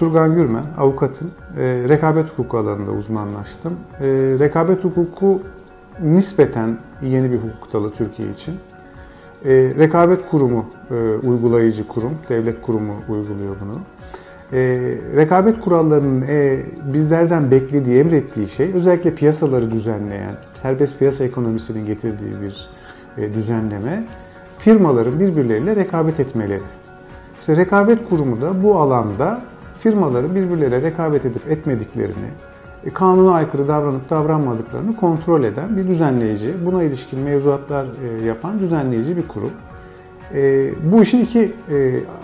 Turgan Gürmen, avukatım. E, rekabet hukuku alanında uzmanlaştım. E, rekabet hukuku nispeten yeni bir hukuk dalı Türkiye için. E, rekabet kurumu e, uygulayıcı kurum, devlet kurumu uyguluyor bunu. E, rekabet kurallarının e, bizlerden beklediği, emrettiği şey özellikle piyasaları düzenleyen, serbest piyasa ekonomisinin getirdiği bir e, düzenleme, firmaların birbirleriyle rekabet etmeleri. İşte rekabet kurumu da bu alanda firmaların birbirleriyle rekabet edip etmediklerini, e, kanuna aykırı davranıp davranmadıklarını kontrol eden bir düzenleyici, buna ilişkin mevzuatlar e, yapan düzenleyici bir kurum. E, bu işin iki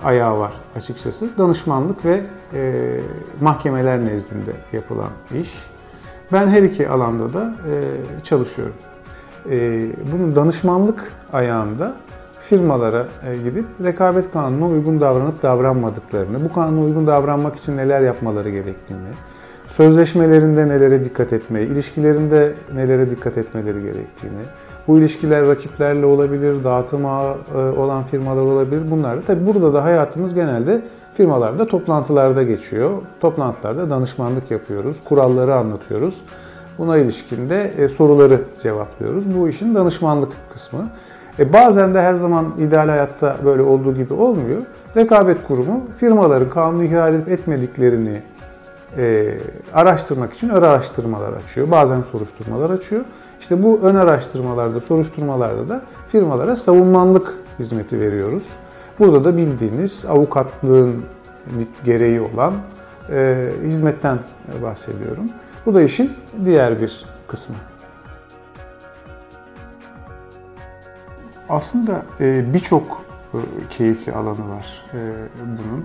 ayağı var açıkçası. Danışmanlık ve mahkemeler nezdinde yapılan iş. Ben her iki alanda da çalışıyorum. Bunun danışmanlık ayağında firmalara gidip rekabet kanununa uygun davranıp davranmadıklarını, bu kanuna uygun davranmak için neler yapmaları gerektiğini, sözleşmelerinde nelere dikkat etmeyi, ilişkilerinde nelere dikkat etmeleri gerektiğini, bu ilişkiler rakiplerle olabilir, dağıtım e, olan firmalar olabilir. Bunlar da tabii burada da hayatımız genelde firmalarda toplantılarda geçiyor. Toplantılarda danışmanlık yapıyoruz, kuralları anlatıyoruz. Buna ilişkin de e, soruları cevaplıyoruz. Bu işin danışmanlık kısmı. E bazen de her zaman ideal hayatta böyle olduğu gibi olmuyor. Rekabet kurumu firmaların kanunu ihlal edip etmediklerini e, araştırmak için ön araştırmalar açıyor. Bazen soruşturmalar açıyor. İşte bu ön araştırmalarda, soruşturmalarda da firmalara savunmanlık hizmeti veriyoruz. Burada da bildiğiniz avukatlığın gereği olan e, hizmetten bahsediyorum. Bu da işin diğer bir kısmı. Aslında e, birçok e, keyifli alanı var e, bunun.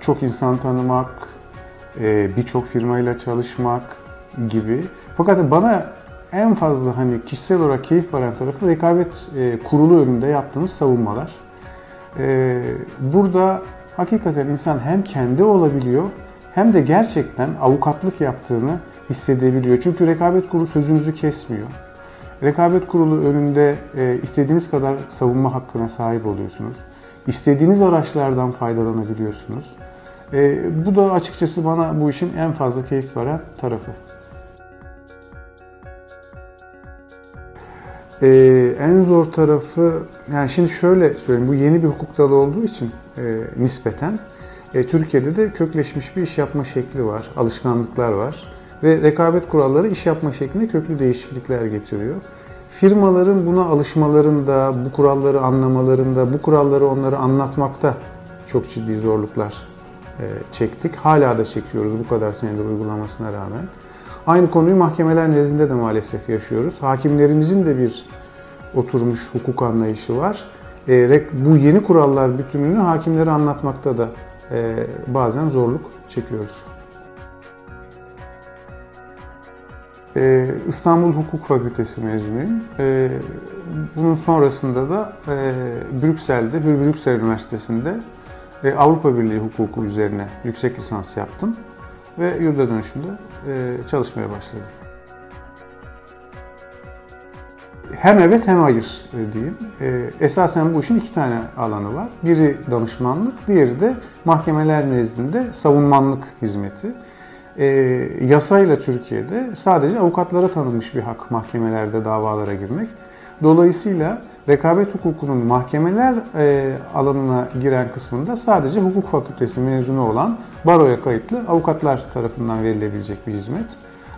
Çok insan tanımak, birçok firmayla çalışmak gibi. Fakat bana en fazla hani kişisel olarak keyif veren tarafı rekabet kurulu önünde yaptığımız savunmalar. Burada hakikaten insan hem kendi olabiliyor hem de gerçekten avukatlık yaptığını hissedebiliyor. Çünkü rekabet kurulu sözünüzü kesmiyor. Rekabet kurulu önünde istediğiniz kadar savunma hakkına sahip oluyorsunuz. İstediğiniz araçlardan faydalanabiliyorsunuz. E, bu da açıkçası bana bu işin en fazla keyif veren tarafı. E, en zor tarafı, yani şimdi şöyle söyleyeyim, bu yeni bir hukuk dalı olduğu için e, nispeten e, Türkiye'de de kökleşmiş bir iş yapma şekli var, alışkanlıklar var ve rekabet kuralları iş yapma şeklinde köklü değişiklikler getiriyor. Firmaların buna alışmalarında, bu kuralları anlamalarında, bu kuralları onlara anlatmakta çok ciddi zorluklar e, çektik. Hala da çekiyoruz bu kadar senedir uygulamasına rağmen. Aynı konuyu mahkemeler nezdinde de maalesef yaşıyoruz. Hakimlerimizin de bir oturmuş hukuk anlayışı var. E, bu yeni kurallar bütününü hakimlere anlatmakta da e, bazen zorluk çekiyoruz. İstanbul Hukuk Fakültesi mezunuyum. Bunun sonrasında da Brüksel'de, Brüksel Üniversitesi'nde e, Avrupa Birliği hukuku üzerine yüksek lisans yaptım ve yurda dönüşümde e, çalışmaya başladım. Hem evet hem hayır e, diyeyim. E, esasen bu işin iki tane alanı var. Biri danışmanlık, diğeri de mahkemeler nezdinde savunmanlık hizmeti. E, yasayla Türkiye'de sadece avukatlara tanınmış bir hak mahkemelerde davalara girmek. Dolayısıyla rekabet hukukunun mahkemeler e, alanına giren kısmında sadece hukuk fakültesi mezunu olan baroya kayıtlı avukatlar tarafından verilebilecek bir hizmet.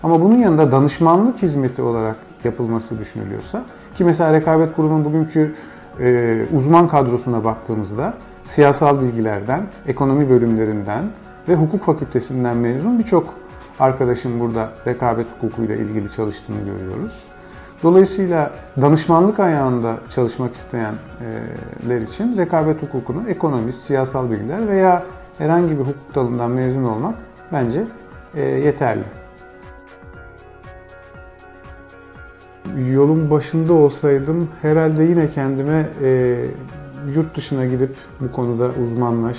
Ama bunun yanında danışmanlık hizmeti olarak yapılması düşünülüyorsa ki mesela rekabet kurumunun bugünkü e, uzman kadrosuna baktığımızda siyasal bilgilerden, ekonomi bölümlerinden ve hukuk fakültesinden mezun birçok arkadaşın burada rekabet hukukuyla ilgili çalıştığını görüyoruz. Dolayısıyla danışmanlık ayağında çalışmak isteyenler için rekabet hukukunu ekonomist, siyasal bilgiler veya herhangi bir hukuk dalından mezun olmak bence e, yeterli. Yolun başında olsaydım herhalde yine kendime e, yurt dışına gidip bu konuda uzmanlaş,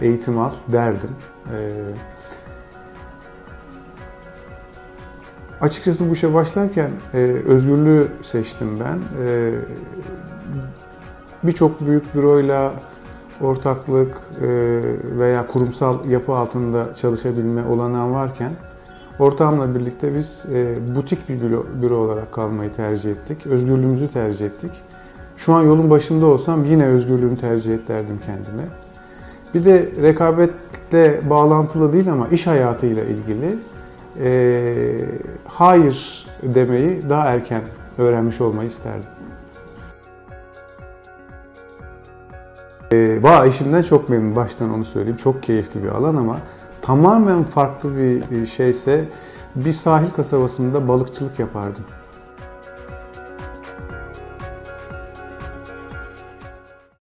eğitim al derdim. Açıkçası bu işe başlarken e, özgürlüğü seçtim ben. E, Birçok büyük büroyla ortaklık e, veya kurumsal yapı altında çalışabilme olanağı varken ortağımla birlikte biz e, butik bir büro, büro olarak kalmayı tercih ettik. Özgürlüğümüzü tercih ettik. Şu an yolun başında olsam yine özgürlüğümü tercih ederdim kendime. Bir de rekabetle bağlantılı değil ama iş hayatıyla ilgili e, hayır demeyi daha erken öğrenmiş olmayı isterdim. E, Valla işimden çok memnunum. Baştan onu söyleyeyim. Çok keyifli bir alan ama tamamen farklı bir şeyse bir sahil kasabasında balıkçılık yapardım.